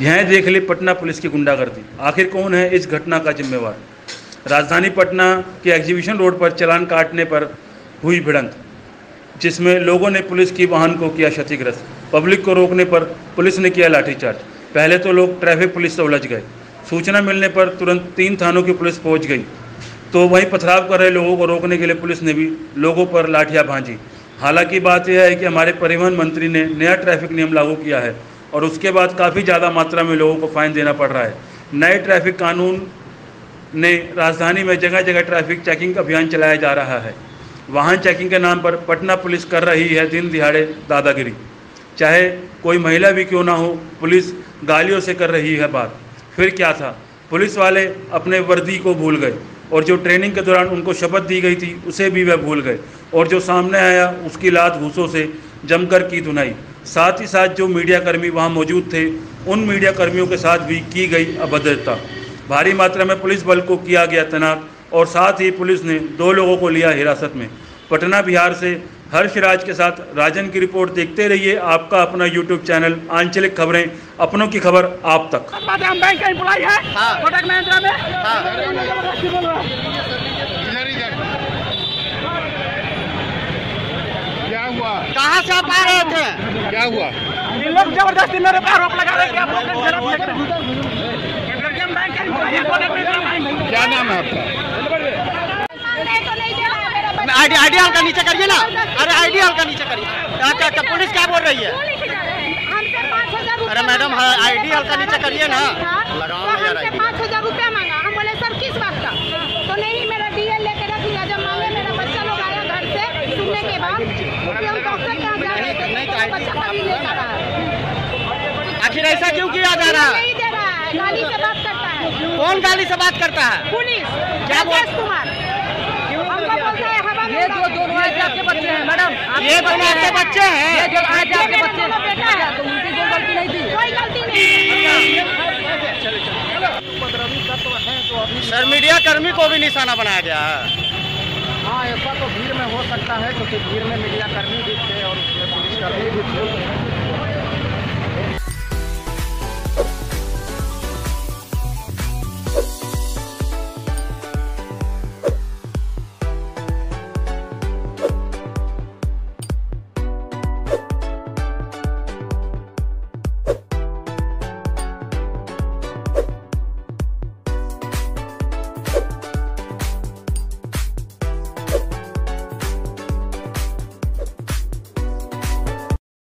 यह देख ली पटना पुलिस की गुंडागर्दी। आखिर कौन है इस घटना का जिम्मेवार? राजधानी पटना के एग्जीबिशन रोड पर चलान काटने पर हुई भिड़ंत, जिसमें लोगों ने पुलिस की वाहन को किया क्षतिग्रस्त। पब्लिक को रोकने पर पुलिस ने किया लाठीचार्ज। पहले तो लोग ट्रैफ़िक पुलिस से उलझ गए। सूचना मिलने पर तुरंत तीन थानों की पुलिस पहुँच गई। तो वहीं पथराव कर रहे लोगों को रोकने के लिए पुलिस ने भी लोगों पर लाठियाँ भांजी हालाँकि बात यह है कि हमारे परिवहन मंत्री ने नया ट्रैफ़िक नियम लागू किया है। और उसके बाद काफ़ी ज़्यादा मात्रा में लोगों को फाइन देना पड़ रहा है। नए ट्रैफ़िक कानून ने राजधानी में जगह जगह ट्रैफ़िक चेकिंग अभियान चलाया जा रहा है। वाहन चेकिंग के नाम पर पटना पुलिस कर रही है दिन दिहाड़े दादागिरी। चाहे कोई महिला भी क्यों ना हो, पुलिस गालियों से कर रही है बात। फिर क्या था? पुलिस वाले अपने वर्दी को भूल गए और जो ट्रेनिंग के दौरान उनको शपथ दी गई थी, उसे भी वह भूल गए। और जो सामने आया, उसकी लात घूसों से जमकर की धुनाई। साथ ही साथ जो मीडिया कर्मी वहाँ मौजूद थे उन मीडिया कर्मियों के साथ भी की गई अभद्रता। भारी मात्रा में पुलिस बल को किया गया तैनात और साथ ही पुलिस ने दो लोगों को लिया हिरासत में। पटना बिहार से हर्षराज के साथ राजन की रिपोर्ट देखते रहिए आपका अपना यूट्यूब चैनल आंचलिक खबरें अपनों की खबर आप तक। हम बैंक का एम्प्लॉय है? हाँ। कोटक महिंद्रा में? क्या हुआ? कहाँ से आप थे क्या हुआ? ये लोग ज़बरदस्ती मेरे पे आरोप लगा रहे हैं कि आप है। है क्या नाम है आपका? आईडी आईडी हॉल का नीचे करिए ना। अरे आईडी हॉल का नीचे करिए। क्या क्या क्या पुलिस क्या बोल रही है? अरे मैडम आईडी हॉल का नीचे करिए ना। लगाओ यार ID। पाँच हज़ार रुपया मांगा हम बोले सर किस बात का तो नहीं मेरा डीएल लेके रख लिया जब मांगे मेरा बच्चा लोग आया घर से सुनने के बाद कि हम डॉक्टर के यहाँ जा रहे रहा है आखिर ऐसा क्यों किया जा रहा? है। गाली से बात करता है। कौन गाली से बात करता है? पुलिस। क्या कुमार। हमको बोलता है हवा ये जो दोनों आज आपके बच्चे हैं मैडम ये दोनों आपके बच्चे ये हैं जो आज आपके बच्चे है। तो उनकी कोई गलती नहीं थी? कोई गलती नहीं सर मीडिया कर्मी को भी निशाना बनाया गया है। हाँ ऐसा तो भीड़ में हो सकता है, क्योंकि भीड़ में मीडियाकर्मी भी थे और उसमें पुलिसकर्मी भी थे।